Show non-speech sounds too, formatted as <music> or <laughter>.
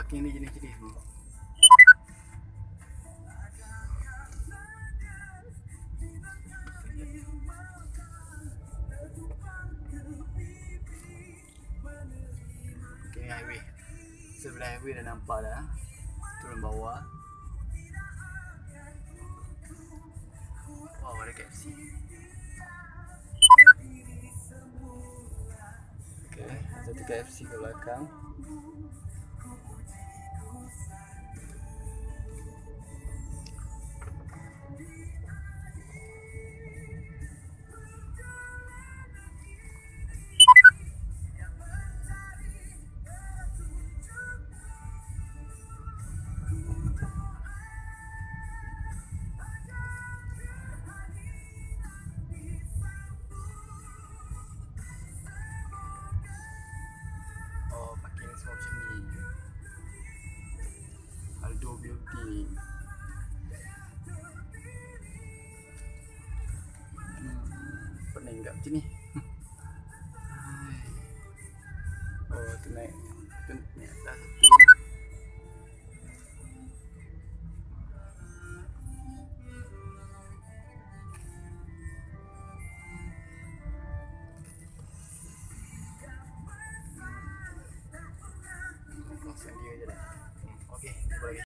Parking ni jenis-jenis ni. Okay, highway. Sebelah highway dah nampak dah. Turun bawah. Wow, ada KFC. Okay, satu KFC ke belakang. Berhenti hmm, Pening macam ni <laughs> Oh tu naik. Tu ni atas tu. Dia je lah. Hmm, okay Boleh